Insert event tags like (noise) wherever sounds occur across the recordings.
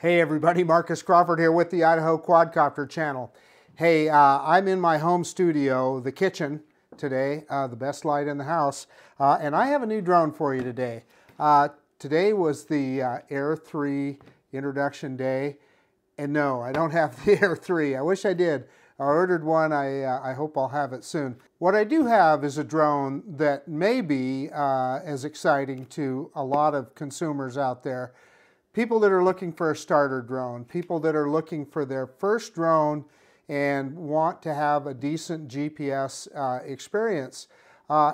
Hey everybody, Marcus Crawford here with the Idaho Quadcopter channel. Hey, uh, I'm in my home studio, the kitchen today, uh, the best light in the house, uh, and I have a new drone for you today. Uh, today was the uh, Air 3 introduction day, and no, I don't have the (laughs) Air 3. I wish I did. I ordered one, I, uh, I hope I'll have it soon. What I do have is a drone that may be as exciting to a lot of consumers out there people that are looking for a starter drone, people that are looking for their first drone and want to have a decent GPS uh, experience. Uh,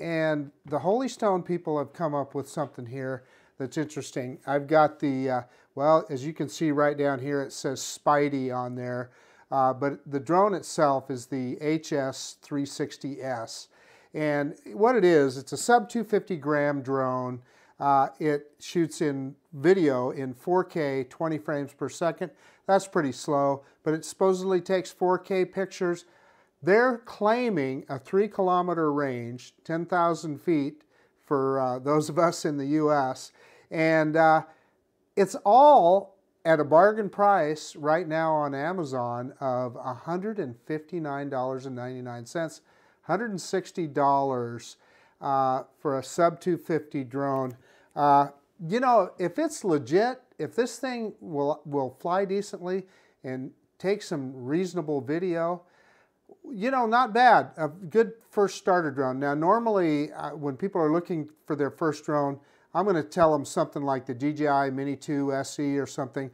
and the Holy Stone people have come up with something here that's interesting. I've got the, uh, well, as you can see right down here, it says Spydi on there. Uh, but the drone itself is the HS360S. And what it is, it's a sub 250 gram drone. Uh, it shoots in video in 4K 20 frames per second. That's pretty slow, but it supposedly takes 4K pictures. They're claiming a three kilometer range, 10,000 feet for uh, those of us in the US. And uh, it's all at a bargain price right now on Amazon of $159.99, $160 uh, for a sub 250 drone. Uh, you know, if it's legit, if this thing will, will fly decently and take some reasonable video, you know, not bad. A good first starter drone. Now, normally uh, when people are looking for their first drone, I'm going to tell them something like the DJI Mini 2 SE or something.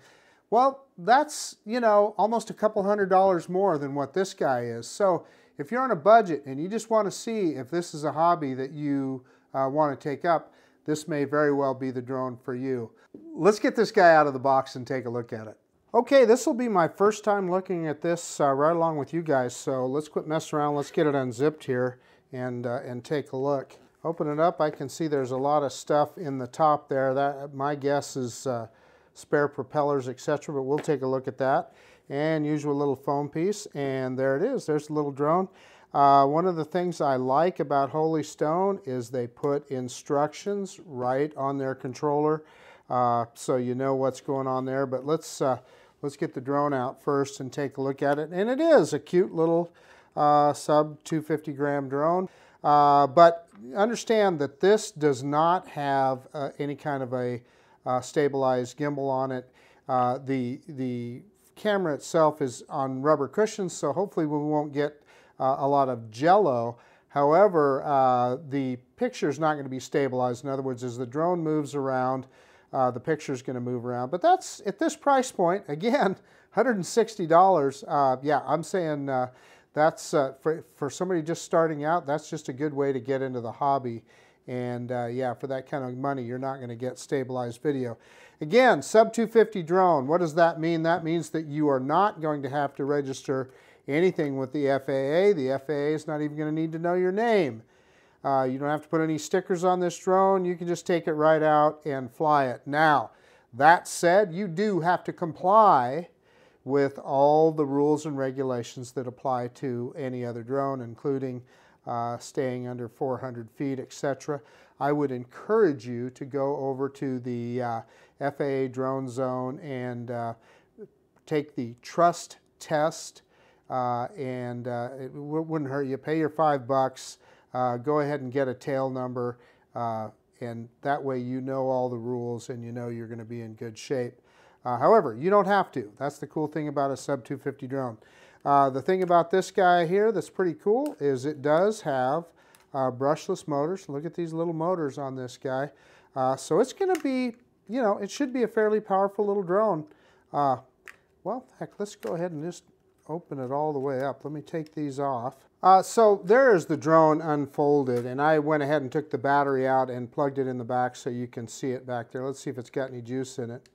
Well, that's, you know, almost a couple hundred dollars more than what this guy is. So if you're on a budget and you just want to see if this is a hobby that you uh, want to take up, this may very well be the drone for you. Let's get this guy out of the box and take a look at it. Okay, this will be my first time looking at this uh, right along with you guys, so let's quit messing around. Let's get it unzipped here and, uh, and take a look. Open it up, I can see there's a lot of stuff in the top there. That My guess is uh, spare propellers, etc., but we'll take a look at that. And usual little foam piece, and there it is. There's the little drone. Uh, one of the things I like about Holy Stone is they put instructions right on their controller uh, so you know what's going on there. But let's, uh, let's get the drone out first and take a look at it. And it is a cute little uh, sub 250 gram drone. Uh, but understand that this does not have uh, any kind of a stabilized gimbal on it. the, the camera itself is on rubber cushions, so hopefully we won't get uh, a lot of jello. However, uh, the picture is not going to be stabilized. In other words, as the drone moves around, uh, the picture is going to move around. But that's at this price point, again, (laughs) $160. Uh, yeah, I'm saying uh, that's uh, for, for somebody just starting out, that's just a good way to get into the hobby. And uh, yeah, for that kind of money, you're not going to get stabilized video. Again, sub 250 drone, what does that mean? That means that you are not going to have to register anything with the FAA. The FAA is not even going to need to know your name. Uh, you don't have to put any stickers on this drone. You can just take it right out and fly it. Now, that said, you do have to comply with all the rules and regulations that apply to any other drone, including uh, staying under 400 feet, etc. I would encourage you to go over to the uh, FAA drone zone and uh, take the trust test and uh, it wouldn't hurt you. Pay your five bucks, uh, go ahead and get a tail number, uh, and that way you know all the rules and you know you're going to be in good shape. Uh, however, you don't have to. That's the cool thing about a sub 250 drone. Uh, the thing about this guy here that's pretty cool is it does have brushless motors. Look at these little motors on this guy. so it's going to be, you know, it should be a fairly powerful little drone. well, heck, let's go ahead and just open it all the way up. Let me take these off. Uh, so there is the drone unfolded and I went ahead and took the battery out and plugged it in the back so you can see it back there. Let's see if it's got any juice in it.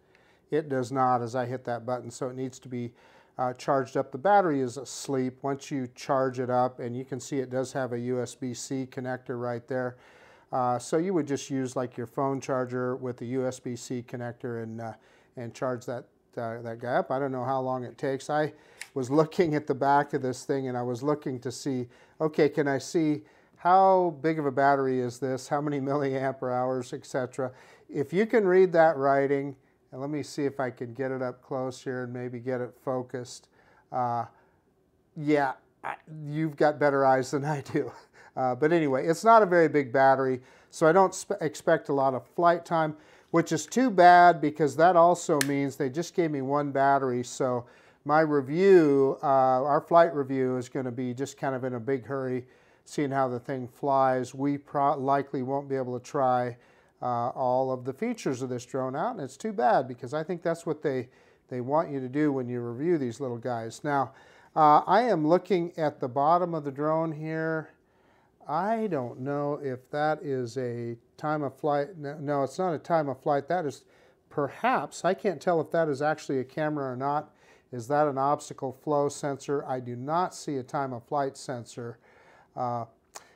It does not as I hit that button so it needs to be uh, charged up. The battery is asleep. Once you charge it up and you can see it does have a USB-C connector right there. Uh, so you would just use like your phone charger with the USB-C connector and, uh, and charge that uh, that guy up. I don't know how long it takes. I was looking at the back of this thing and I was looking to see, okay, can I see how big of a battery is this? How many (laughs) milliampere hours, etc. If you can read that writing, And let me see if I can get it up close here and maybe get it focused. Uh, yeah, I, you've got better eyes than I do. (laughs) Uh, but anyway, it's not a very big battery, so I don't expect a lot of flight time, which is too bad because that also means they just gave me one battery. So my review, uh, our flight review is going to be just kind of in a big hurry, seeing how the thing flies. We likely won't be able to try uh, all of the features of this drone out, and it's too bad because I think that's what they, they want you to do when you review these little guys. Now, uh, I am looking at the bottom of the drone here. I don't know if that is a time of flight. No, it's not a time of flight. That is perhaps, I can't tell if that is actually a camera or not. Is that an optical flow sensor? I do not see a time of flight sensor. Uh,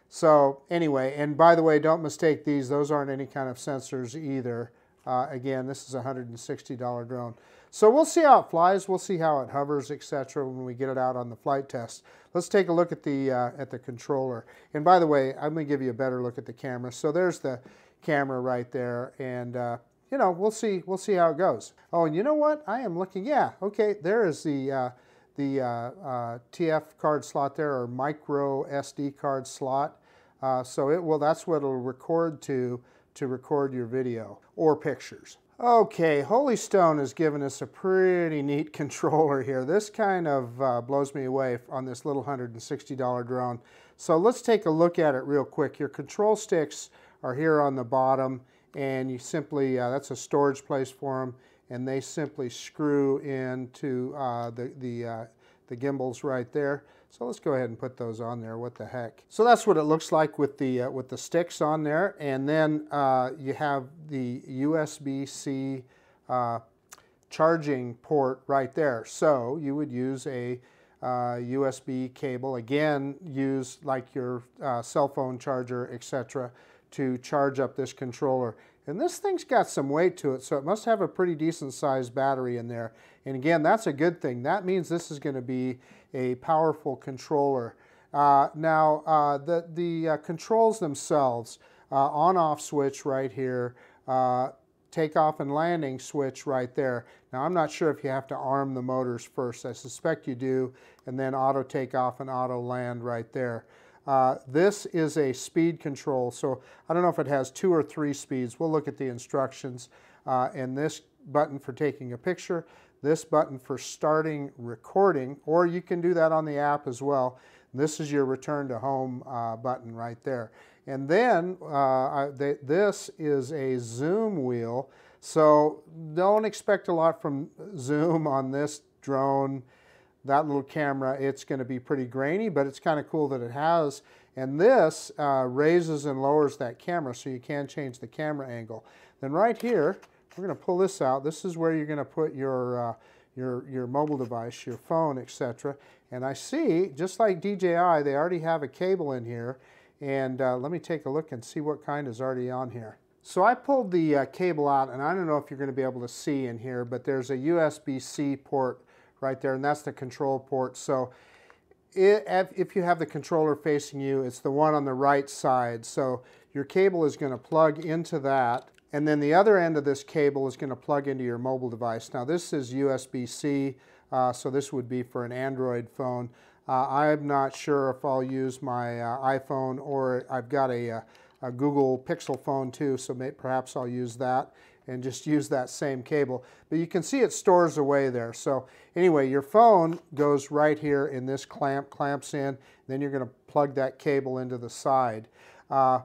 so anyway, and by the way, don't mistake these. Those aren't any kind of sensors either. Uh, again, this is a $160 drone. So we'll see how it flies. We'll see how it hovers, etc. when we get it out on the flight test. Let's take a look at the, uh, at the controller. And by the way, I'm going to give you a better look at the camera. So there's the camera right there. And uh, you know, we'll see, we'll see how it goes. Oh, and you know what? I am looking, yeah, okay, there is the, uh, the uh, uh, TF card slot there, or micro SD card slot. Uh, so it will, that's what it'll record to, to record your video or pictures. Okay, Holy Stone has given us a pretty neat (laughs) controller here. This kind of uh, blows me away on this little $160 drone. So let's take a look at it real quick. Your control sticks are here on the bottom and you simply, uh, that's a storage place for them, and they simply screw into uh, the, the, uh, the gimbals right there. So let's go ahead and put those on there, what the heck. So that's what it looks like with the, uh, with the sticks on there, and then uh, you have the USB-C uh, charging port right there. So you would use a uh, USB cable, again, use like your uh, cell phone charger, etc to charge up this controller. And this thing's got some weight to it, so it must have a pretty decent sized battery in there. And again, that's a good thing. That means this is going to be a powerful controller. Uh, now, uh, the, the uh, controls themselves, uh, on-off switch right here, uh, takeoff and landing switch right there. Now, I'm not sure if you have to arm the motors first. I suspect you do, and then auto takeoff and auto land right there. Uh, this is a speed control, so I don't know if it has two or three speeds. We'll look at the instructions. Uh, and this button for taking a picture, this button for starting recording, or you can do that on the app as well. This is your return to home uh, button right there. And then uh, they, this is a zoom wheel, so don't expect a lot from zoom on this drone that little camera, it's going to be pretty grainy, but it's kind of cool that it has. And this uh, raises and lowers that camera so you can change the camera angle. Then right here, we're going to pull this out. This is where you're going to put your, uh, your, your mobile device, your phone, etc. And I see, just like DJI, they already have a cable in here. And uh, let me take a look and see what kind is already on here. So I pulled the uh, cable out, and I don't know if you're going to be able to see in here, but there's a USB-C port right there, and that's the control port. So it, if you have the controller facing you, it's the one on the right side. So your cable is going to plug into that, and then the other end of this cable is going to plug into your mobile device. Now this is USB-C, uh, so this would be for an Android phone. Uh, I'm not sure if I'll use my uh, iPhone or I've got a, uh, a, Google Pixel phone too, so may, perhaps I'll use that and just use that same cable. But you can see it stores away there. So anyway, your phone goes right here in this clamp, clamps in, then you're gonna plug that cable into the side. Uh,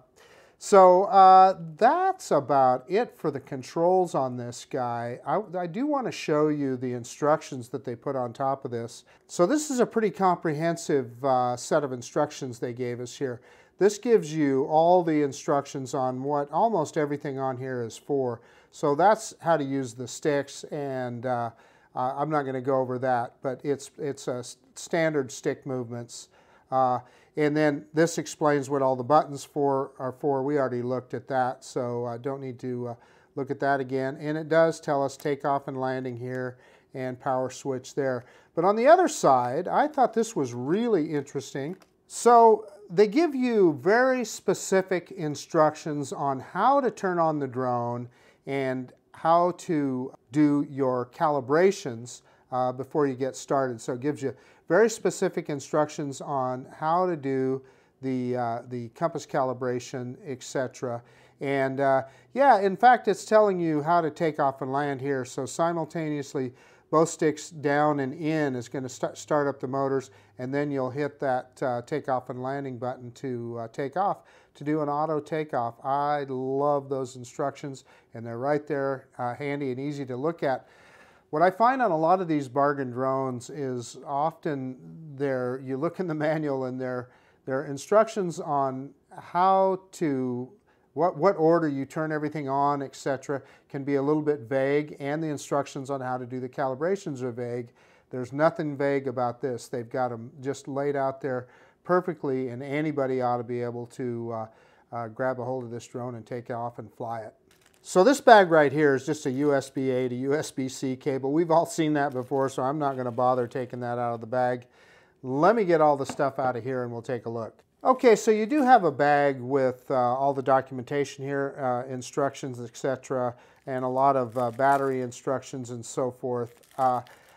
so uh, that's about it for the controls on this guy. I, I do want to show you the instructions that they put on top of this. So this is a pretty comprehensive uh, set of instructions they gave us here. This gives you all the instructions on what almost everything on here is for. So that's how to use the sticks, and uh, I'm not going to go over that, but it's, it's a standard stick movements. Uh, and then this explains what all the buttons for are for. We already looked at that, so I don't need to uh, look at that again. And it does tell us takeoff and landing here and power switch there. But on the other side, I thought this was really interesting. So they give you very specific instructions on how to turn on the drone and how to do your calibrations uh, before you get started. So it gives you very specific instructions on how to do the, uh, the compass calibration, etc. And uh, yeah, in fact, it's telling you how to take off and land here. So simultaneously, both sticks down and in is going to start, start up the motors, and then you'll hit that uh, takeoff and landing button to uh, take off to do an auto takeoff. I love those instructions, and they're right there, uh, handy and easy to look at. What I find on a lot of these bargain drones is often there you look in the (laughs) manual and there there are instructions on how to what, what order you turn everything on, etc., can be a little bit vague, and the instructions on how to do the calibrations are vague. There's nothing vague about this. They've got them just laid out there perfectly, and anybody ought to be able to uh, uh, grab a hold of this drone and take off and fly it. So this bag right here is just a USB-A to USB-C cable. We've all seen that before, so I'm not going to bother taking that out of the bag. Let me get all the stuff out of here and we'll take a look. Okay, so you do have a bag with uh, all the documentation here, uh, instructions, etc., and a lot of uh, battery instructions and so forth.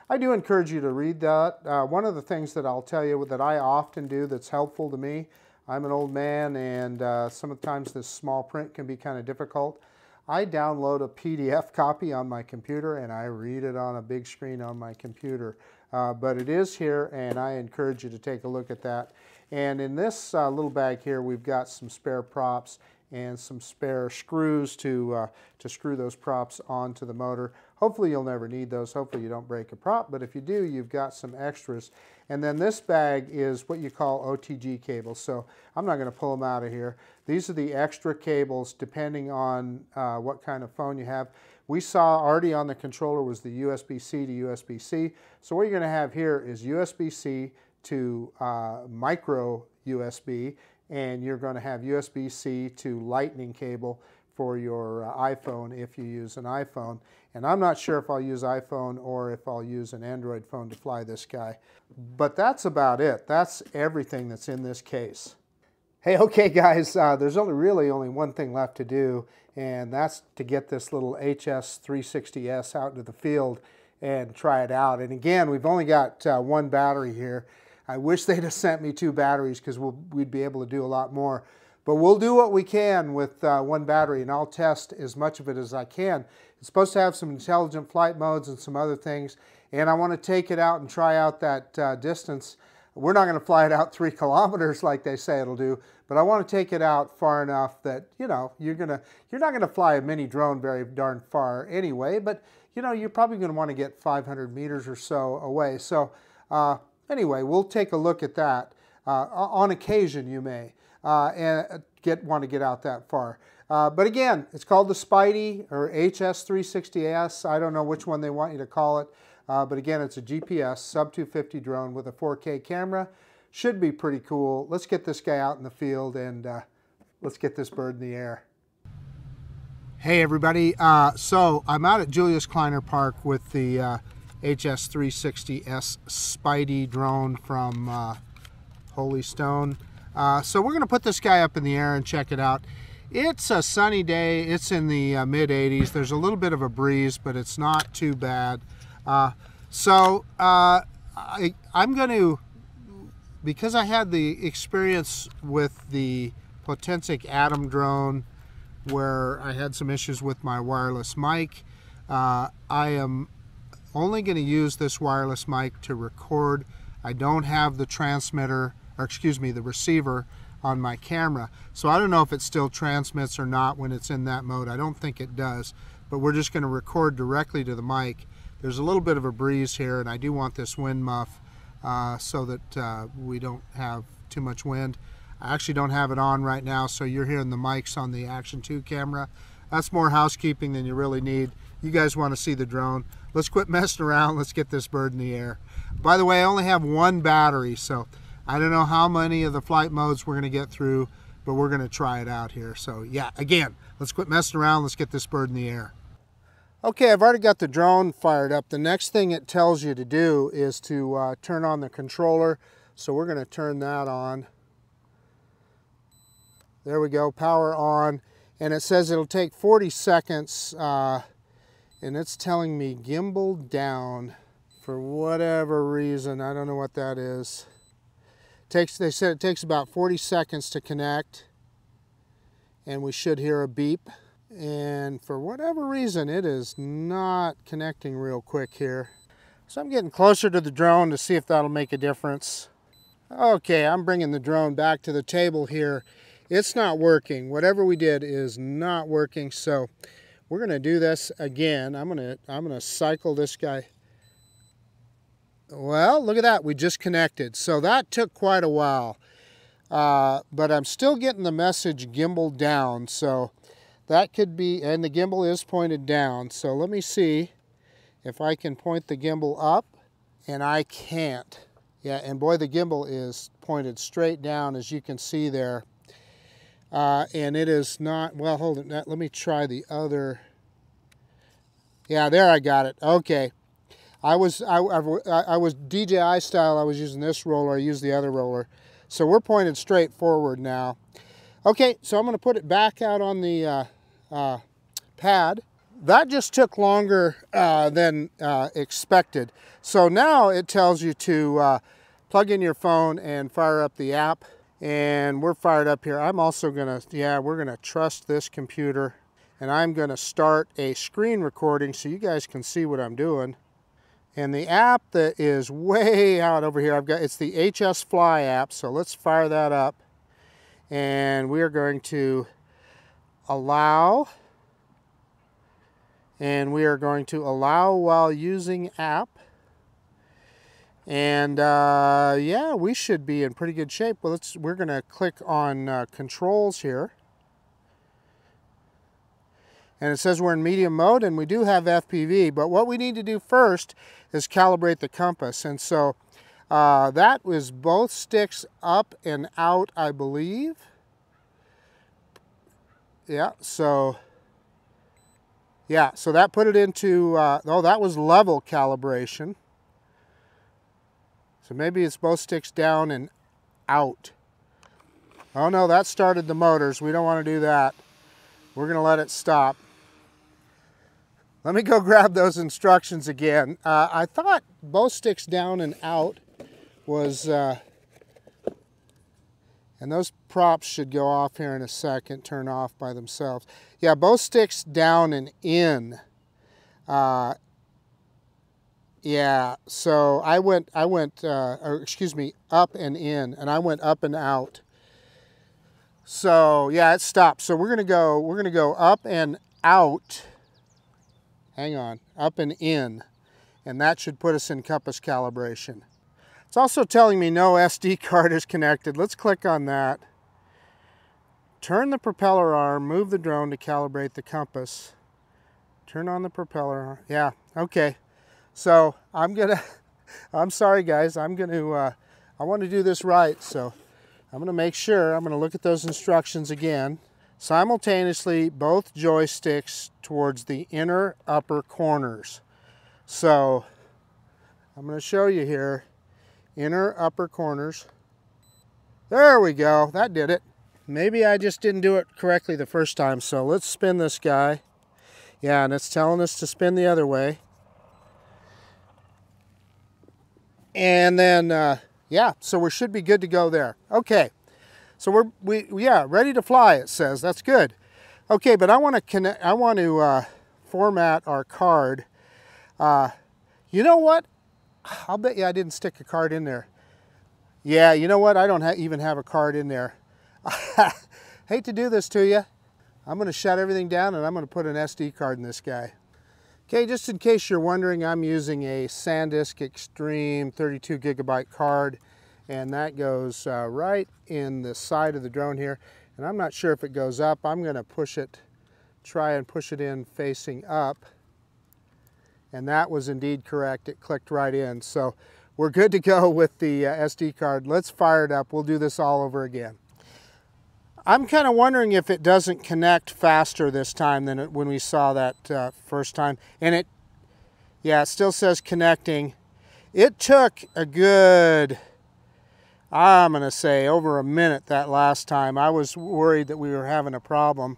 I do encourage you to read that. Uh, one of the things that I'll tell you that I often do that's helpful to me, I'm an old man and uh, sometimes this small print can be kind of difficult. I download a PDF (laughs) copy on my computer and I read it on a big screen on my computer. Uh, but it is here and I encourage you to take a look at that. And in this uh, little bag here, we've got some spare props and some spare screws to, uh, to screw those props onto the motor. Hopefully you'll never need those. Hopefully you don't break a prop, but if you do, you've got some extras. And then this bag is what you call OTG cables. So I'm not going to pull them out of here. These are the extra cables depending on uh, what kind of phone you have. We saw already on the controller was the USB-C to USB-C. So what you're going to have here is USB-C to uh, micro USB, and you're going to have USB-C to lightning cable for your uh, iPhone if you use an iPhone. And I'm not sure if I'll use iPhone or if I'll use an Android phone to fly this guy. But that's about it. That's everything that's in this case. Hey, okay guys, uh, there's only really only one thing left to do, and that's to get this little HS360S out into the field and try it out. And again, we've only got uh, one battery here. I wish they'd have sent me two batteries because we'll, we'd be able to do a lot more. But we'll do what we can with uh, one battery, and I'll test as much of it as I can. It's supposed to have some intelligent flight modes and some other things, and I want to take it out and try out that uh, distance. We're not going to fly it out (laughs) three kilometers like they say it'll do, but I want to take it out far enough that, you know, you're to, you're not going to fly a mini drone very darn far anyway, but, you know, you're probably going to want to get 500 meters or so away. So, uh, anyway, we'll take a look at that. Uh, on occasion, you may uh, and get want to get out that far. Uh, but again, it's called the Spydi or HS360S. I don't know which one they want you to call it. Uh, but again, it's a GPS sub 250 drone with a 4K camera. Should be pretty cool. Let's get this guy out in the field and uh, let's get this bird in the air. Hey everybody, uh, so I'm out at Julius Kleiner Park with the HS360S Spydi drone from uh, Holy Stone. Uh, so we're going to put this guy up in the air and check it out. It's a sunny day. It's in the uh, mid 80s. There's a little bit of a breeze, but it's not too bad. Uh, so uh, I, I'm going to, because I had the experience with the Potensic Atom drone where I had some issues with my wireless mic, uh, I am only going to use this wireless mic to record. I don't have the transmitter or excuse me, the receiver on my camera. So I don't know if it still transmits or not when it's in that mode. I don't think it does, but we're just going to record directly to the mic. There's a little bit of a breeze here, and I do want this wind muff uh, so that uh, we don't have too much wind. I actually don't have it on right now, so you're hearing the mics on the Action 2 camera. That's more housekeeping than you really need. You guys want to see the drone. Let's quit (laughs) messing around. Let's get this bird in the air. By the way, I only have one battery, so I don't know how many of the flight modes we're going to get through, but we're going to try it out here. So yeah, again, let's quit messing around. Let's get this bird in the air. Okay, I've already got the drone fired up. The next thing it tells you to do is to uh, turn on the controller. So we're going to turn that on. There we go, power on. And it says it'll take 40 seconds uh, and it's telling me gimbal down for whatever reason. I don't know what that is. Takes they said it takes about 40 seconds to connect and we should hear a beep and for whatever reason it is not connecting real quick here. So I'm getting closer to the drone to see if that'll make a difference. Okay, I'm bringing the drone back to the table here. It's not working. Whatever we did is not working. So we're going to do this again. I'm to I'm going to cycle this guy. Well, look at that. We just connected. So that took quite a while. Uh, but I'm still getting the message gimbal down. So that could be, and the gimbal is pointed down. So let me see if I can point the gimbal up. And I can't. Yeah, and boy, the gimbal is pointed straight down, as you can see there. Uh, and it is not, well, hold it, let me try the other. Yeah, there I got it. Okay. I was I, I, I was DJI style, I was using this roller, I used the other roller. So we're pointed straight forward now. Okay, so I'm gonna put it back out on the uh, uh, pad. That just took longer uh, than uh, expected. So now it tells you to uh, plug in your phone and fire up the app. And we're fired up here. I'm also gonna, yeah, we're gonna trust this computer and I'm gonna start a screen recording so you guys can see what I'm doing. And the app that is way out over here, I've got, it's the HS Fly app. So let's fire that up. And we are going to allow, and we are going to allow while using app. And uh, yeah, we should be in pretty good shape. Well, let's, we're going to click on uh, controls here. And it says we're in medium mode and we do have FPV, but what we need to do first is calibrate the compass. And so uh, that was both sticks up and out, I believe. Yeah, so yeah, so that put it into, uh, oh, that was level calibration. So maybe it's both sticks down and out. Oh no, that started the motors. We don't want to do that. We're going to let it stop. Let me go grab those instructions again. Uh, I thought both sticks down and out was, uh, and those props should go off here in a second, turn off by themselves. Yeah, both sticks down and in. Uh, yeah, so I went, I went, uh, or excuse me, up and in, and I went up and out. So yeah, it stopped. So we're gonna go, we're gonna go up and out. Hang on, up and in, and that should put us in compass calibration. It's also telling me no SD card is connected. Let's click on that. Turn the propeller arm, move the drone to calibrate the compass. Turn on the propeller arm. Yeah, okay. So I'm gonna, (laughs) I'm sorry guys, I'm gonna, uh, I want to do this right. So I'm gonna make sure, I'm gonna look at those instructions again. Simultaneously, both joysticks towards the inner upper corners. So I'm gonna show you here, inner upper corners. There we go, that did it. Maybe I just didn't do it correctly the first time. So let's spin this guy. Yeah, and it's telling us to spin the other way. And then, uh, yeah, so we should be good to go there. Okay, so we're, we, yeah, ready to fly, it says. That's good. Okay, but I want to connect, I want to uh, format our card. Uh, you know what? I'll bet you I didn't stick a card in there. Yeah, you know what? I don't ha even have a card in there. (laughs) Hate to do this to you. I'm going to shut everything down and I'm going to put an SD card in this guy. Okay, just in case you're wondering, I'm using a SanDisk Extreme 32 gigabyte card and that goes uh, right in the side of the drone here. And I'm not sure if it goes up. I'm going to push it, try and push it in facing up. And that was indeed correct. It clicked right in. So we're good to go with the uh, SD card. Let's fire it up. We'll do this all over again. I'm kind of wondering if it doesn't connect faster this time than it, when we saw that uh, first time. And it, yeah, it still says connecting. It took a good, I'm going to say over a minute that last time. I was worried that we were having a problem.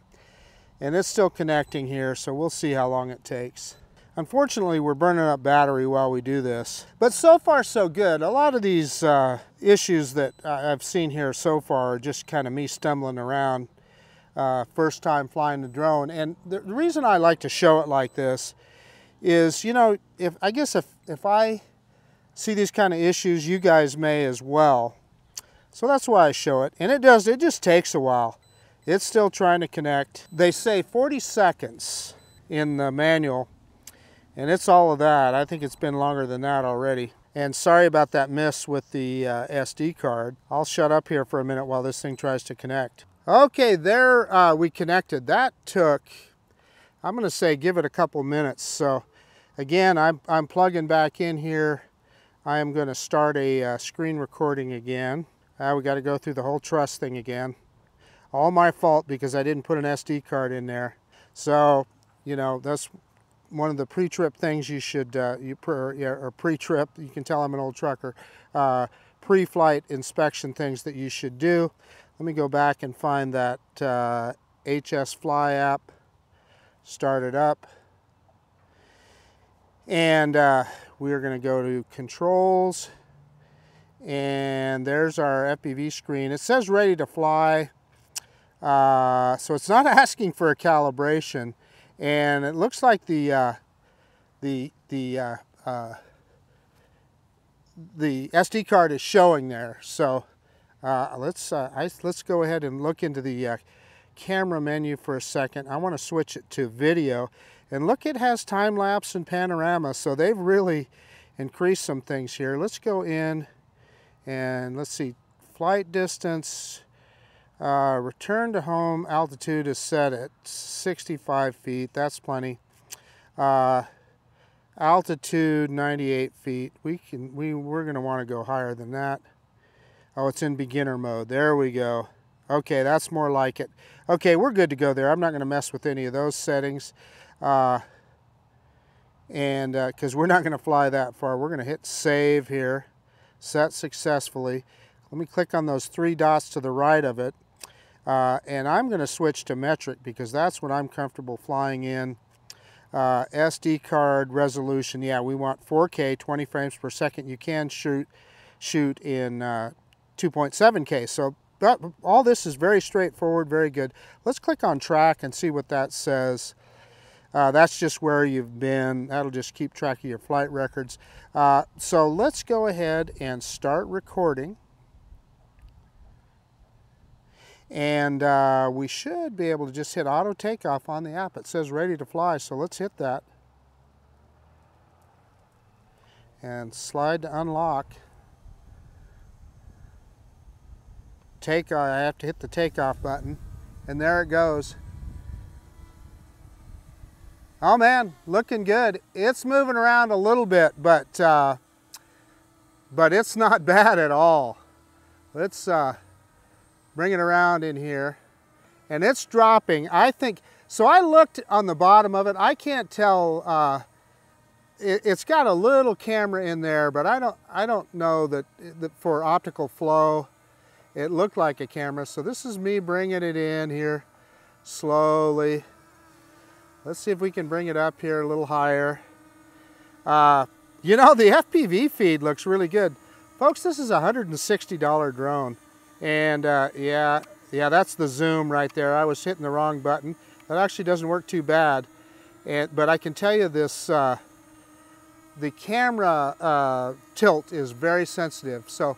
And it's still connecting here, so we'll see how long it takes. Unfortunately, we're burning up battery while we do this. But so far, so good. A lot of these uh, issues that I've seen here so far are just kind of me stumbling around uh, first time flying the drone. And the reason I like to show it like this is, you know, if I guess if, if I see these kind of issues, you guys may as well. So that's why I show it. And it does, it just takes a while. It's still trying to connect. They say 40 seconds in the manual and it's all of that. I think it's been longer than that already. And sorry about that miss with the uh, SD card. I'll shut up here for a minute while this thing tries to connect. Okay, there uh, we connected. That took, I'm gonna say give it a couple minutes. So again, I'm, I'm plugging back in here. I am gonna start a uh, screen recording again. Uh, we gotta go through the whole truss thing again. All my fault because I didn't put an SD card in there. So, you know, that's one of the pre-trip things you should, uh, you pre, or pre-trip, you can tell I'm an old trucker, uh, pre-flight inspection things that you should do. Let me go back and find that uh, HS Fly app, start it up. And uh, we're gonna go to controls and there's our FPV screen. It says ready to fly. Uh, so it's not (laughs) asking for a calibration and it looks like the uh, the the uh, uh, the SD card is showing there. So uh, let's uh, I, let's go ahead and look into the camera menu for a second. I want to switch it to video, and look, it has time lapse and panorama. So they've really increased some things here. Let's go in and let's see flight distance uh, return to home altitude is set at 65 feet. That's plenty. Uh, altitude 98 feet. We can we we're going to want to go higher than that. Oh, it's in beginner mode. There we go. Okay, that's more like it. Okay, we're good to go there. I'm not going to mess with any of those settings. Uh, and because uh, we're not going to fly that far, we're going to hit save here. Set successfully. Let me click on those three dots to the right of it. Uh, and I'm going to switch to metric because that's what I'm comfortable flying in. Uh, SD card resolution, yeah, we want 4K, 20 frames per second. You can shoot shoot in uh, 2.7K. So that, all this is very straightforward, very good. Let's click on track and see what that says. Uh, that's just where you've been. That'll just keep track of your flight records. Uh, so let's go ahead and start recording. And uh, we should be able to just hit auto takeoff on the app. It says ready to fly, so let's hit that. And slide to unlock. Take, uh, I have to hit the takeoff button. And there it goes. Oh man, looking good. It's moving around a little bit, but uh, but it's not (laughs) bad at all. Let's uh, bring it around in here, and it's dropping. I think, so I looked on the bottom of it. I can't tell, uh, it, has got a little camera in there, but I don't, I don't know that, that for optical flow, it looked like a camera. So this is me bringing it in here slowly. Let's see if we can bring it up here a little higher. Uh, you know, the FPV feed looks really good. Folks, this is a $160 drone. And uh, yeah, yeah, that's the zoom right there. I was hitting the wrong button. That actually doesn't work too bad. And, but I can tell you this, uh, the camera uh, tilt is very sensitive. So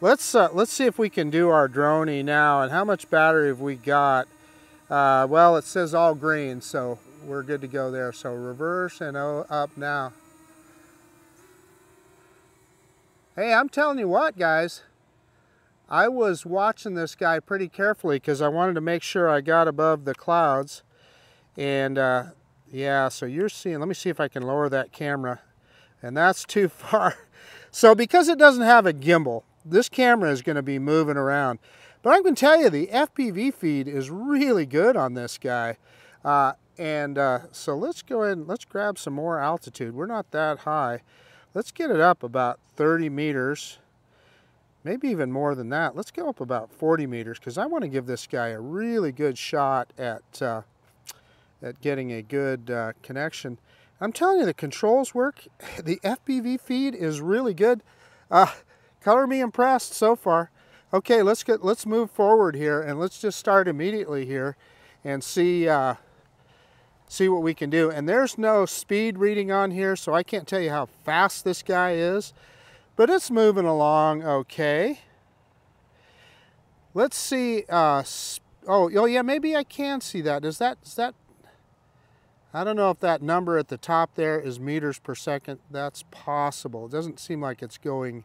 let's, uh, let's see if we can do our dronie now. And how much battery have we got? Uh, well, it says all green, so we're good to go there. So reverse and up now. Hey, I'm telling you what, guys. I was watching this guy pretty carefully because I wanted to make sure I got above the clouds. And uh, yeah, so you're seeing, let me see if I can lower that camera. And that's too (laughs) far. So because it doesn't have a gimbal, this camera is going to be moving around. But I can tell you the FPV feed is really good on this guy. Uh, and uh, so let's go ahead and let's grab some more altitude. We're not that high. Let's get it up about 30 meters maybe even more than that. Let's go up about 40 meters because I want to give this guy a really good shot at, uh, at getting a good uh, connection. I'm telling you, the controls work. (laughs) The FPV feed is really good. Uh, color me impressed so far. Okay, let's get let's move forward here and let's just start immediately here and see uh, see what we can do. And there's no speed reading on here, so I can't tell you how fast this guy is, but it's moving along okay. Let's see. Uh, oh, oh yeah, maybe I can see that. Is that is that? I don't know if that number at the top there is meters per second. That's possible. It doesn't seem like it's going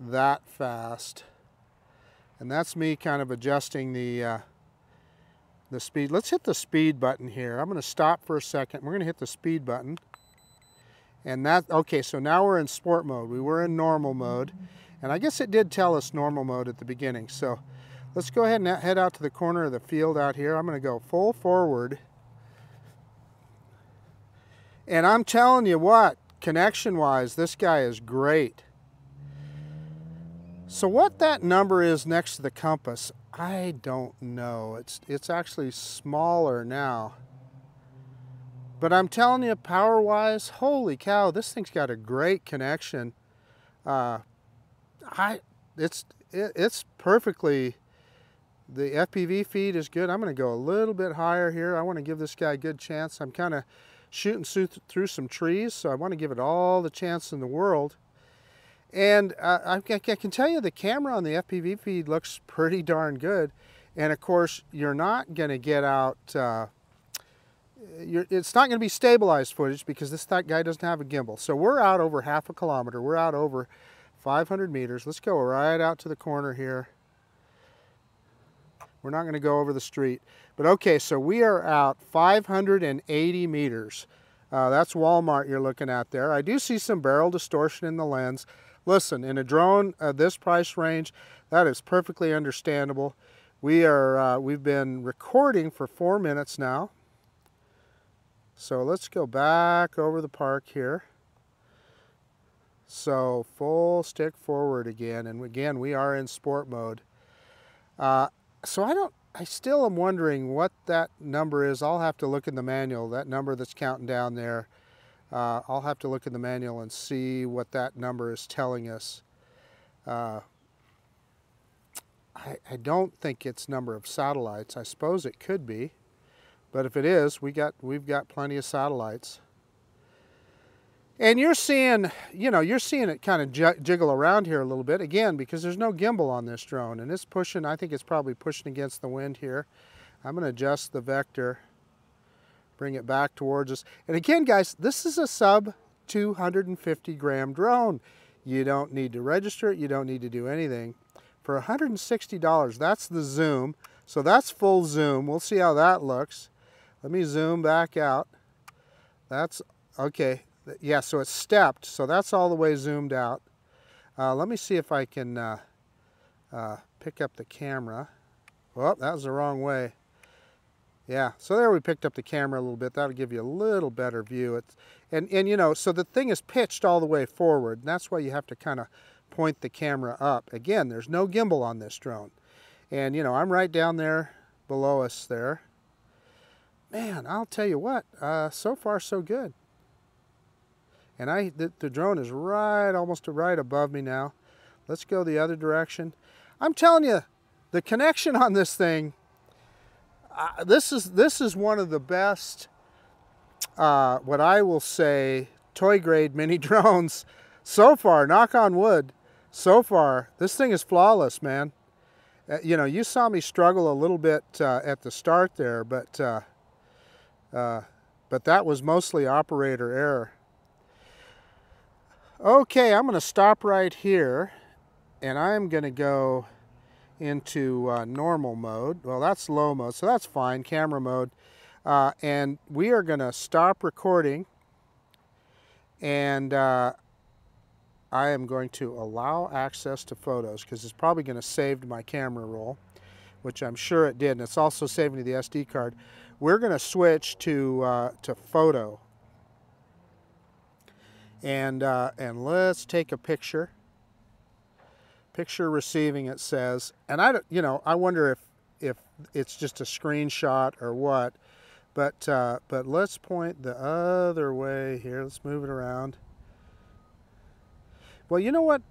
that fast. And that's me kind of adjusting the, uh, the speed. Let's hit the speed button here. I'm going to stop for a second. We're going to hit the speed button. And that, okay, so now we're in sport mode. We were in normal mode. And I guess it did tell us normal mode at the beginning. So let's go ahead and head out to the corner of the field out here. I'm going to go full forward. And I'm telling you what, connection-wise, this guy is great. So what that number is next to the compass, I don't know. It's, it's actually smaller now. But I'm telling you, power-wise, holy cow, this thing's got a great connection. Uh, I, it's, it, it's perfectly, the FPV feed is good. I'm going to go a little bit higher here. I want to give this guy a good chance. I'm kind of shooting through some trees, so I want to give it all the chance in the world. And uh, I, I, can tell you the camera on the FPV feed looks pretty darn good. And of course, you're not going to get out, uh, it's not going to be stabilized footage because this guy doesn't have a gimbal. So we're out over half a kilometer. We're out over 500 meters. Let's go right out to the corner here. We're not going to go over the street. But okay, so we are out 580 meters. Uh, that's Walmart you're looking at there. I do see some barrel distortion in the lens. Listen, in a drone of this price range, that is perfectly understandable. We are, uh, we've been recording for four minutes now. So let's go back over the park here. So full stick forward again. And again, we are in sport mode. Uh, so I don't, I still am wondering what that number is. I'll have to look in the manual, that number that's counting down there. Uh, I'll have to look in the manual and see what that number is telling us. Uh, I, I, don't think it's number of satellites. I suppose it could be, but if it is, we got we've got plenty of satellites. And you're seeing, you know, you're seeing it kind of jiggle around here a little bit again because there's no gimbal on this drone, and it's pushing. I think it's probably pushing against the wind here. I'm going to adjust the vector bring it back towards us. And again, guys, this is a sub 250 gram drone. You don't need to register it. You don't need to do anything. For $160, that's the zoom. So that's full zoom. We'll see how that looks. Let me zoom back out. That's, okay. Yeah, so it's stepped. So that's all the way zoomed out. Uh, let me see if I can uh, uh, pick up the camera. Well, that was the wrong way. Yeah, so there we picked up the camera a little bit. That'll give you a little better view. It's, and, and you know, so the thing is pitched all the way forward. And that's why you have to kind of point the camera up. Again, there's no gimbal on this drone. And you know, I'm right down there below us there. Man, I'll tell you what, uh, so far so good. And I, the, the drone is right, almost right above me now. Let's go the other direction. I'm telling you, the connection on this thing this is this is one of the best, uh, what I will say, toy grade (laughs) mini drones so far. Knock on wood. So far, this thing is flawless, man. Uh, you know, you saw me struggle a little bit uh, at the start there, but uh, uh, but that was mostly operator error. Okay, I'm going to stop right here, and I'm going to go into uh, normal mode. Well, that's low mode, so that's fine, camera mode. Uh, and we are going to stop recording and uh, I am going to allow access to photos because it's probably going to save to my camera roll, which I'm sure it did, and it's also saving to the SD card. We're going to switch to, uh, to photo. And, uh, and let's take a picture picture receiving it says and i don't, you know i wonder if if it's just a screenshot or what But, uh, but let's point the other way here. Let's move it around. Well, you know what?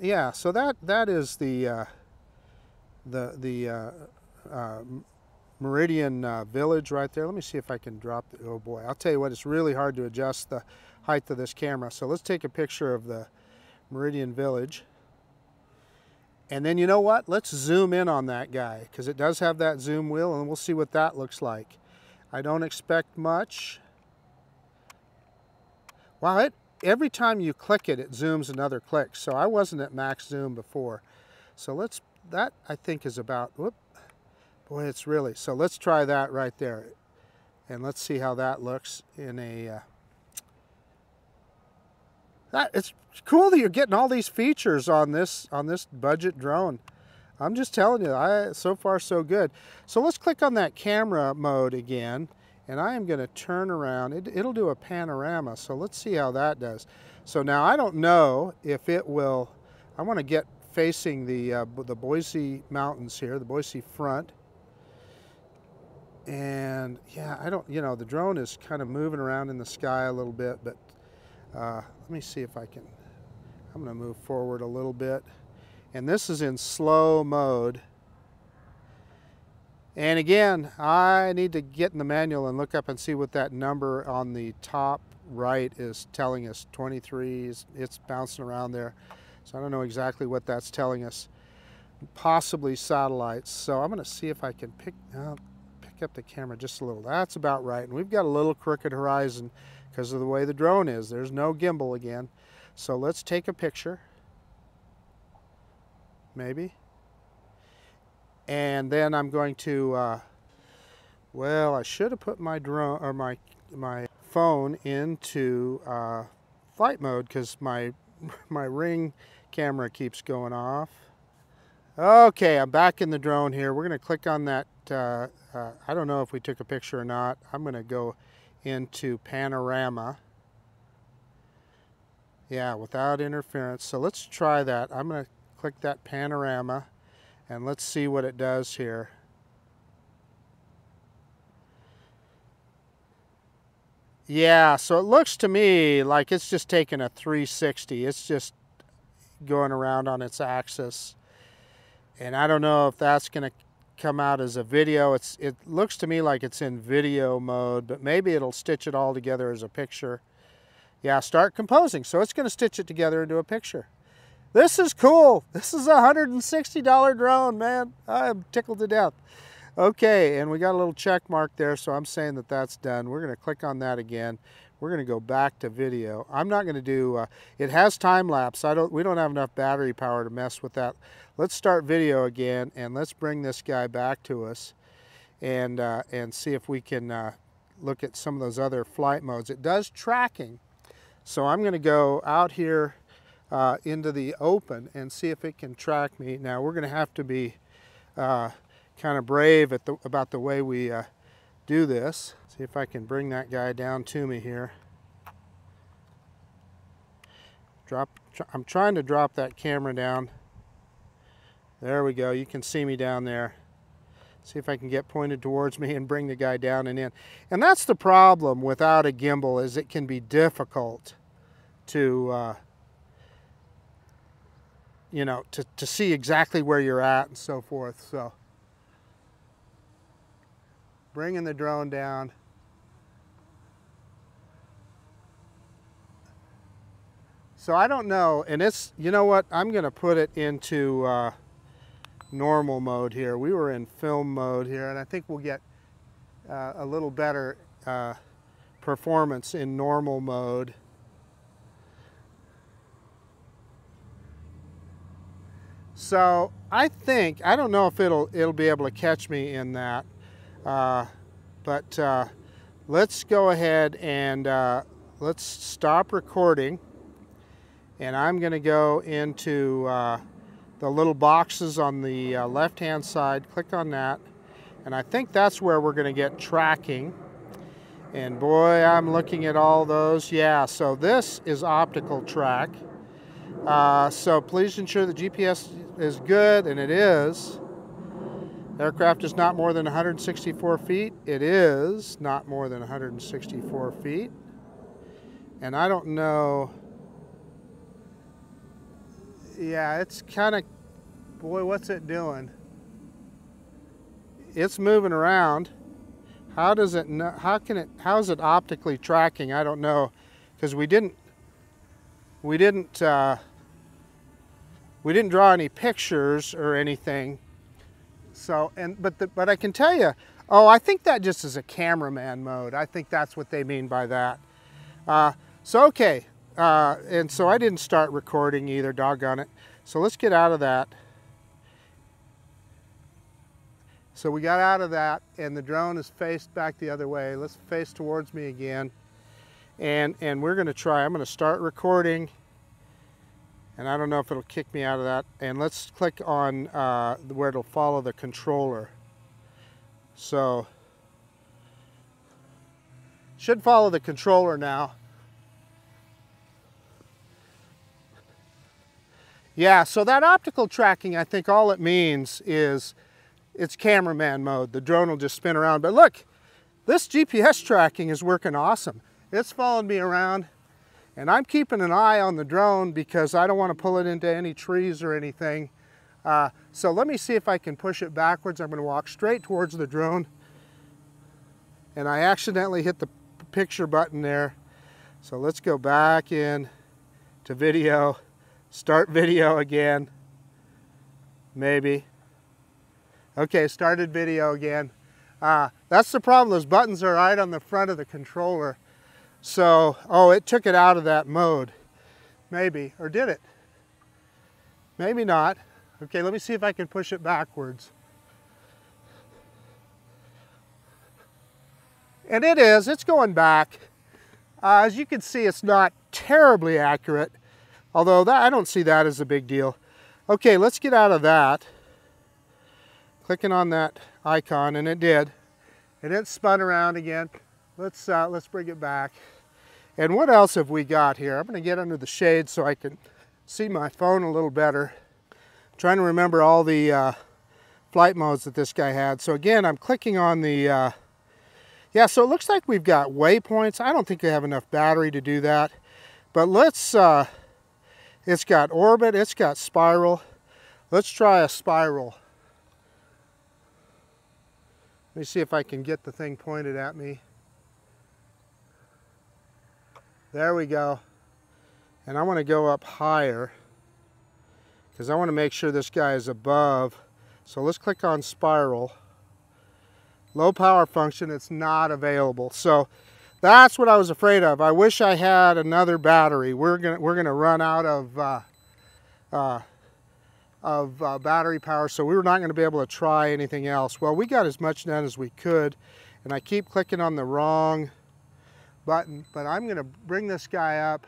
Yeah, so that, that is the, uh, the, the uh, uh, Meridian uh, Village right there. Let me see if I can drop the, oh boy, I'll tell you what, it's really hard to adjust the height of this camera. So let's take a picture of the Meridian Village. And then you know what? Let's zoom in on that guy because it does have that zoom wheel and we'll see what that looks like. I don't expect much. Wow, it, every time you click it, it zooms another click. So I wasn't at max zoom before. So let's, that I think is about, whoop, boy, it's really, so let's try that right there. And let's see how that looks in a, uh, that, it's cool that you're getting all these features on this on this budget drone. I'm just telling you, I so far so good. So let's click on that camera mode again, and I am going to turn around. It, it'll do a panorama, so let's see how that does. So now I don't know if it will. I want to get facing the uh, the Boise Mountains here, the Boise front. And yeah, I don't, you know, the drone is kind of moving around in the sky a little bit, but uh, let me see if I can, I'm going to move forward a little bit. And this is in slow mode. And again, I need to get in the manual and look up and see what that number on the top right is telling us. 23, it's bouncing around there. So I don't know exactly what that's telling us. Possibly satellites. So I'm going to see if I can pick, uh, pick up the camera just a little. That's about right. And we've got a little crooked horizon because of the way the drone is. There's no gimbal again. So let's take a picture. Maybe. And then I'm going to, uh, well, I should have put my drone or my my phone into uh, flight mode because my (laughs) my ring camera keeps going off. Okay, I'm back in the drone here. We're going to click on that. Uh, uh, I don't know if we took a picture or not. I'm going to go into panorama. Yeah, without interference. So let's try that. I'm going to click that panorama and let's see what it does here. Yeah, so it looks to me like it's just taking a 360. It's just going around on its axis. And I don't know if that's going to come out as a video. It's It looks to me like it's in video mode, but maybe it'll stitch it all together as a picture. Yeah, start composing. So it's going to stitch it together into a picture. This is cool. This is a $160 drone, man. I'm tickled to death. Okay, and we got a little check mark there, so I'm saying that that's done. We're going to click on that again. We're going to go back to video. I'm not going to do, uh, it has time lapse. I don't, we don't have enough battery power to mess with that. Let's start video again and let's bring this guy back to us and, uh, and see if we can uh, look at some of those other flight modes. It does tracking. So I'm going to go out here uh, into the open and see if it can track me. Now we're going to have to be uh, kind of brave the, about the way we uh, do this. See if I can bring that guy down to me here. Drop. Tr I'm trying to drop that camera down. There we go. You can see me down there. See if I can get pointed towards me and bring the guy down and in. And that's the problem without a gimbal is it can be difficult to, uh, you know, to, to see exactly where you're at and so forth. So bringing the drone down. So I don't know, and it's, you know what, I'm going to put it into uh, normal mode here. We were in film mode here, and I think we'll get uh, a little better uh, performance in normal mode. So I think, I don't know if it'll, it'll be able to catch me in that, uh, but uh, let's go ahead and uh, let's stop recording and I'm going to go into uh, the little boxes on the uh, left hand side click on that and I think that's where we're going to get tracking. And boy I'm looking at all those yeah so this is optical track. Uh, so please ensure the GPS is good and it is Aircraft is not more than 164 feet. It is not more than 164 feet. And I don't know. Yeah, it's kind of, boy, what's it doing? It's moving around. How does it know, how can it, how is it optically tracking? I don't know. Because we didn't, we didn't, uh, we didn't draw any pictures or anything so, and but the, but I can tell you, oh, I think that just is a cameraman mode. I think that's what they mean by that. Uh, so okay, uh, and so I didn't start recording either. Doggone it. So let's get out of that. So we got out of that, and the drone is faced back the other way. Let's face towards me again, and and we're going to try. I'm going to start recording and I don't know if it'll kick me out of that. And let's click on uh, where it'll follow the controller. So, should follow the controller now. Yeah, so that optical tracking, I think all it means is it's cameraman mode. The drone will just spin around. But look, this GPS tracking is working awesome. It's following me around and I'm keeping an eye on the drone because I don't want to pull it into any trees or anything. Uh, so let me see if I can push it backwards. I'm going to walk straight towards the drone. And I accidentally hit the picture button there. So let's go back in to video, start video again, maybe. Okay, started video again. Uh, that's the problem, those buttons are right on the front of the controller. So, oh, it took it out of that mode. Maybe, or did it? Maybe not. Okay, let me see if I can push it backwards. And it is, it's going back. Uh, as you can see, it's not terribly accurate, although that, I don't see that as a big deal. Okay, let's get out of that. Clicking on that icon, and it did. And it spun around again. Let's, uh, let's bring it back. And what else have we got here? I'm gonna get under the shade so I can see my phone a little better. I'm trying to remember all the uh, flight modes that this guy had. So again, I'm clicking on the, uh, yeah, so it looks like we've got waypoints. I don't think we have enough battery to do that. But let's, uh, it's got orbit, it's got spiral. Let's try a spiral. Let me see if I can get the thing pointed at me. There we go. And I want to go up higher because I want to make sure this guy is above. So let's click on spiral. Low power function, it's not available. So that's what I was afraid of. I wish I had another battery. We're gonna we're gonna run out of uh, uh, of uh, battery power, so we were not going to be able to try anything else. Well, we got as much done as we could, and I keep clicking on the wrong button, but I'm going to bring this guy up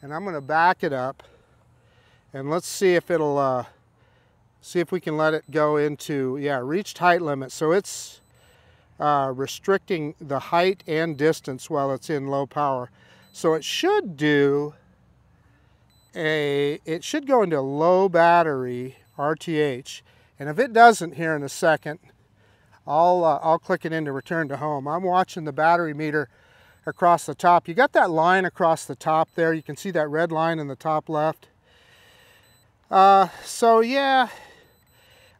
and I'm going to back it up and let's see if it'll, uh, see if we can let it go into, yeah, reached height limit. So it's uh, restricting the height and distance while it's in low power. So it should do a, it should go into low battery RTH. And if it doesn't here in a second, I'll, uh, I'll click it into return to home. I'm watching the battery meter across the top. You got that line across the top there. You can see that red line in the top left. Uh, so yeah,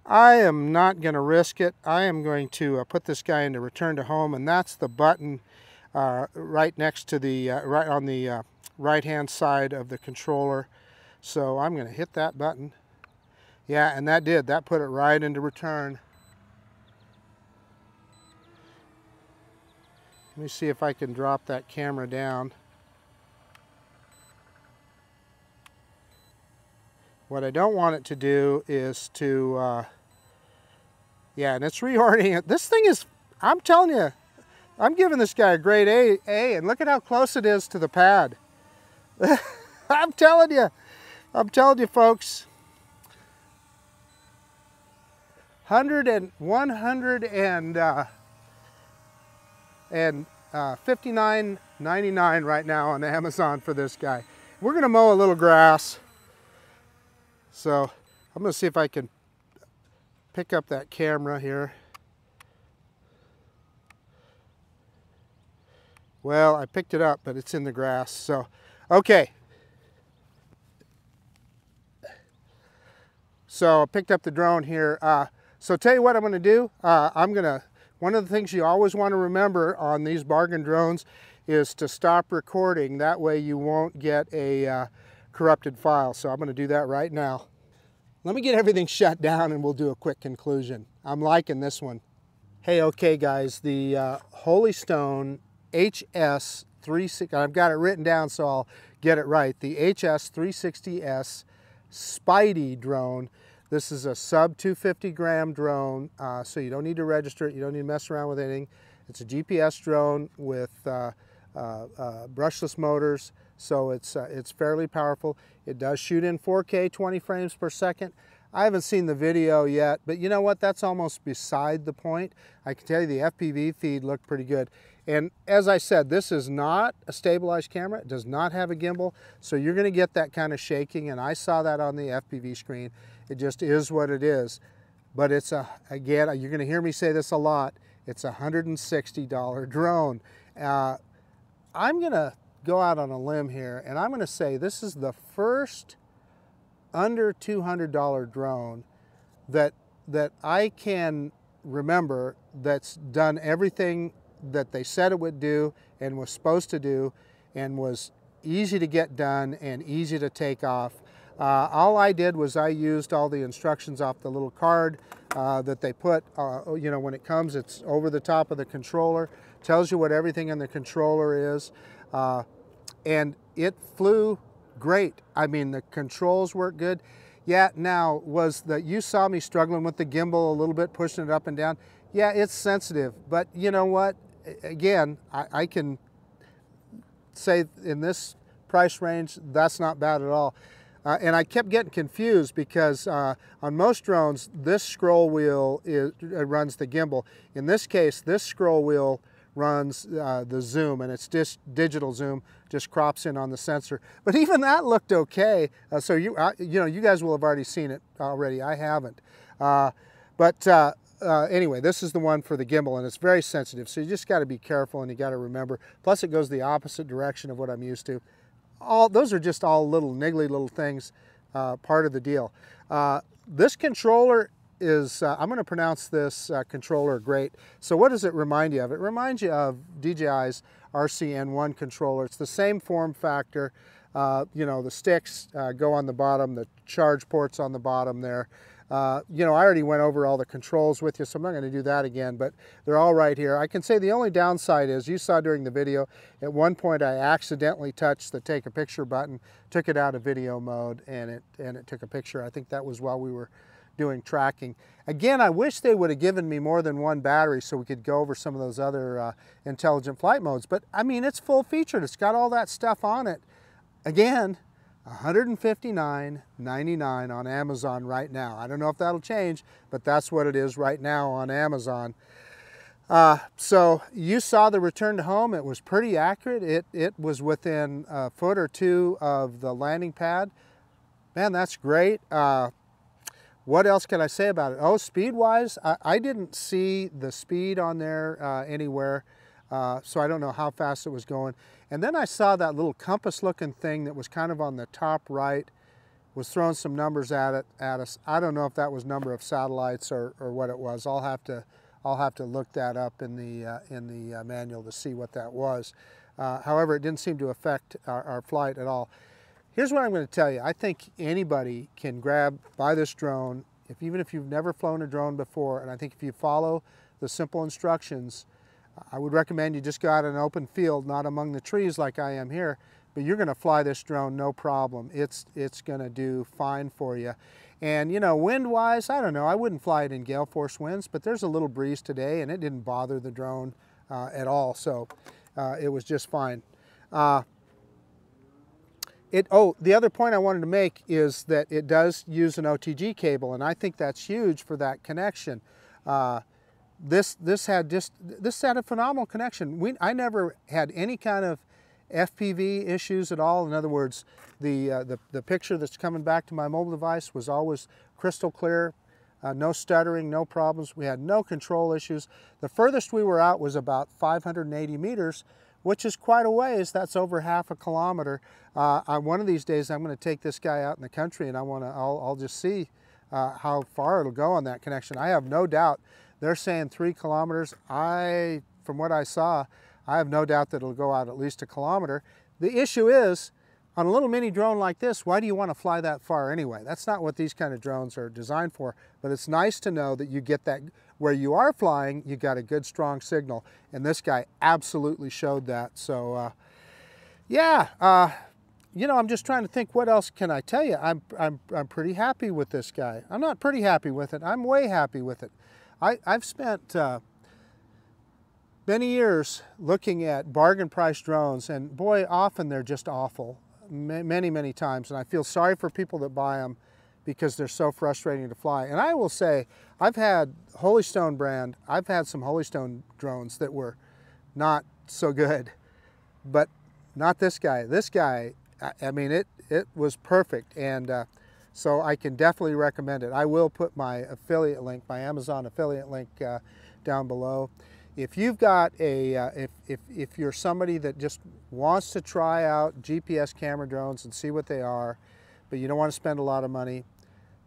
I am not going to risk it. I am going to uh, put this guy into return to home and that's the button uh, right next to the, uh, right on the uh, right hand side of the controller. So I'm going to hit that button. Yeah, and that did. That put it right into return. Let me see if I can drop that camera down. What I don't want it to do is to, uh, yeah, and it's reorienting it. This thing is, I'm telling you, I'm giving this guy a grade A, A, and look at how close it is to the pad. (laughs) I'm telling you, I'm telling you folks, 100 and 100 and uh, and uh, 59.99 right now on Amazon for this guy. We're gonna mow a little grass. So I'm gonna see if I can pick up that camera here. Well, I picked it up, but it's in the grass. So, okay. So I picked up the drone here. Uh, so tell you what I'm going to do. Uh, I'm going to, one of the things you always want to remember on these bargain drones is to stop recording. That way you won't get a uh, corrupted file. So I'm going to do that right now. Let me get everything shut down and we'll do a quick conclusion. I'm liking this one. Hey, okay guys, the uh, Holy Stone HS 360, I've got it written down so I'll get it right. The HS 360S Spydi drone. This is a sub 250 gram drone, uh, so you don't need to register it. You don't need to mess around with anything. It's a GPS drone with uh, uh, uh, brushless motors, so it's, uh, it's fairly powerful. It does shoot in 4K, 20 frames per second. I haven't seen the video yet, but you know what? That's almost beside the point. I can tell you the FPV feed looked pretty good. And as I said, this is not a stabilized camera. It does not have a gimbal, so you're going to get that kind of shaking, and I saw that on the FPV screen. It just is what it is. But it's a, again, you're going to hear me say this a lot, it's a $160 drone. Uh, I'm going to go out on a limb here, and I'm going to say this is the first under $200 drone that, that I can remember that's done everything that they said it would do and was supposed to do and was easy to get done and easy to take off. Uh, all I did was I used all the instructions off the little card uh, that they put, uh, you know, when it comes, it's over the top of the controller, tells you what everything in the controller is, uh, and it flew great. I mean, the controls work good. Yeah, now was that you saw me struggling with the gimbal a little bit, pushing it up and down. Yeah, it's sensitive, but you know what? again, I, I can say in this price range, that's not bad at all. Uh, and I kept getting confused because uh, on most drones, this scroll wheel is, uh, runs the gimbal. In this case, this scroll wheel runs uh, the zoom, and it's just digital zoom, just crops in on the sensor. But even that looked okay. Uh, so you, you know, you guys will have already seen it already. I haven't. Uh, but uh, anyway, this is the one for the gimbal and it's very sensitive. So you just got to be careful and you got to remember. Plus it goes the opposite direction of what I'm used to. All Those are just all little niggly little things, uh, part of the deal. Uh, this controller is, uh, I'm going to pronounce this uh, controller great. So what does it remind you of? It reminds you of DJI's RC-N1 controller. It's the same form factor. Uh, you know, the sticks go on the bottom, the charge ports on the bottom there. Uh, you know, I already went over all the controls with you, so I'm not going to do that again, but they're all right here. I can say the only downside is, you saw during the video, at one point I accidentally touched the take a picture button, took it out of video mode, and it, and it took a picture. I think that was while we were doing tracking. Again, I wish they would have given me more than one battery so we could go over some of those other uh, intelligent flight modes, but I mean, it's full featured. It's got all that stuff on it. Again, $159.99 on Amazon right now. I don't know if that'll change, but that's what it is right now on Amazon. Uh, so you saw the return to home. It was pretty accurate. It, it was within a foot or two of the landing pad. Man, that's great. Uh, what else can I say about it? Oh, speed-wise, I, I, didn't see the speed on there uh, anywhere. Uh, so I don't know how fast it was going. And then I saw that little compass looking thing that was kind of on the top right, was throwing some numbers at it at us. I don't know if that was number of satellites or, or what it was. I'll have to I'll have to look that up in the uh, in the uh, manual to see what that was. Uh, however, it didn't seem to affect our, our flight at all. Here's what I'm going to tell you. I think anybody can grab, buy this drone, if even if you've never flown a drone before, and I think if you follow the simple instructions, I would recommend you just go out in an open field, not among the trees like I am here, but you're gonna fly this drone no problem. It's, it's gonna do fine for you. And you know, wind-wise, I don't know, I wouldn't fly it in gale force winds, but there's a little breeze today and it didn't bother the drone uh, at all, so uh, it was just fine. Uh, it, oh, the other point I wanted to make is that it does use an OTG cable, and I think that's huge for that connection. Uh, this this had just this had a phenomenal connection. We I never had any kind of FPV issues at all. In other words, the uh, the, the picture that's coming back to my mobile device was always crystal clear. uh, no stuttering, no problems. We had no control issues. The furthest we were out was about 580 meters, which is quite a ways. That's over half a kilometer. Uh, one of these days, I'm going to take this guy out in the country, and I want to. I'll, I'll, just see uh, how far it'll go on that connection. I have no doubt. They're saying three kilometers. I, from what I saw, I have no doubt that it'll go out at least a kilometer. The issue is, on a little mini drone like this, why do you want to fly that far anyway? That's not what these kind of drones are designed for, but it's nice to know that you get that, where you are flying, you got a good strong signal, and this guy absolutely showed that. So uh, yeah, uh, you know, I'm just trying to think what else can I tell you? I'm, I'm, I'm pretty happy with this guy. I'm not pretty happy with it, I'm way happy with it. I, I've spent uh, many years looking at bargain price drones and boy, often they're just awful many, many times, and I feel sorry for people that buy them because they're so frustrating to fly. And I will say, I've had Holy Stone brand, I've had some Holy Stone drones that were not so good, but not this guy. This guy, I mean, it, it was perfect. And uh, so I can definitely recommend it. I will put my affiliate link, my Amazon affiliate link uh, down below if you've got a, uh, if, if, if you're somebody that just wants to try out GPS camera drones and see what they are, but you don't want to spend a lot of money,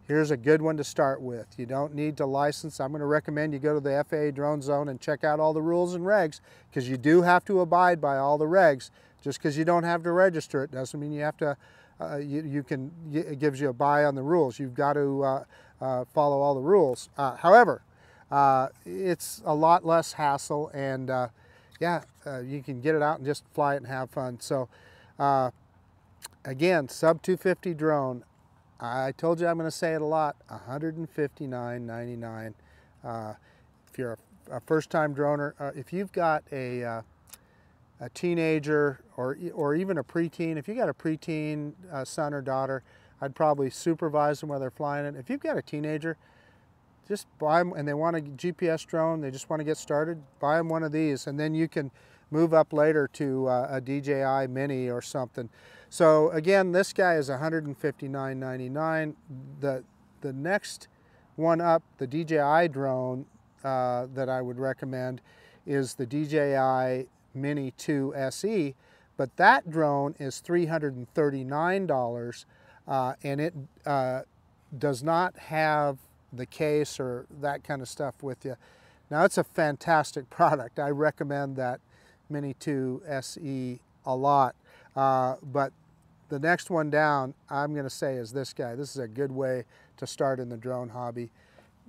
here's a good one to start with. You don't need to license. I'm going to recommend you go to the FAA Drone Zone and check out all the rules and regs because you do have to abide by all the regs. Just because you don't have to register it doesn't mean you have to, uh, you, you, can, it gives you a buy on the rules. You've got to uh, uh follow all the rules. Uh, however, uh, it's a lot less hassle and uh, yeah, you can get it out and just fly it and have fun. So again, sub 250 drone. I told you I'm going to say it a lot, $159.99. Uh, if you're a, a first-time droner, uh, if you've got a, a teenager or, or even a preteen, if you got a preteen son or daughter, I'd probably supervise them while they're flying it. If you've got a teenager, just buy them and they want a GPS drone, they just want to get started, buy them one of these and then you can move up later to uh, a DJI Mini or something. So again, this guy is $159.99. The, the next one up, the DJI drone uh, that I would recommend is the DJI Mini 2 SE, but that drone is $339 uh, and it uh, does not have the case or that kind of stuff with you. Now it's a fantastic (laughs) product. I recommend that Mini 2 SE a lot. Uh, but the next one down, I'm going to say is this guy. This is a good way to start in the drone hobby.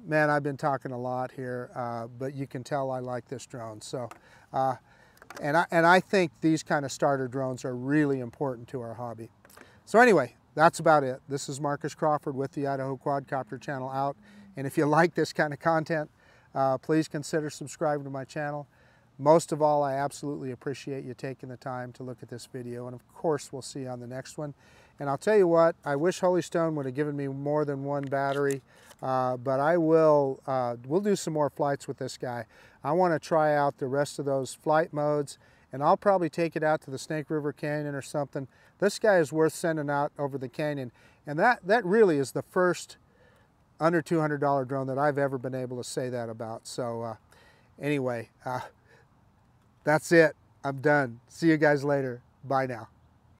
Man, I've been talking a lot here, uh, but you can tell I like this drone. So, uh, and, I, and I think these kind of starter drones are really important to our hobby. So anyway, that's about it. This is Marcus Crawford with the Idaho Quadcopter channel out. And if you like this kind of content, uh, please consider subscribing to my channel. Most of all, I absolutely appreciate you taking the time to look at this video. And of course, we'll see you on the next one. And I'll tell you what, I wish Holy Stone would have given me more than one battery, uh, but I will, uh, we'll do some more flights with this guy. I want to try out the rest of those flight modes and I'll probably take it out to the Snake River Canyon or something. This guy is worth sending out over the canyon. And that, that really is the first under $200 drone that I've ever been able to say that about. So uh, anyway, uh, that's it. I'm done. See you guys later. Bye now.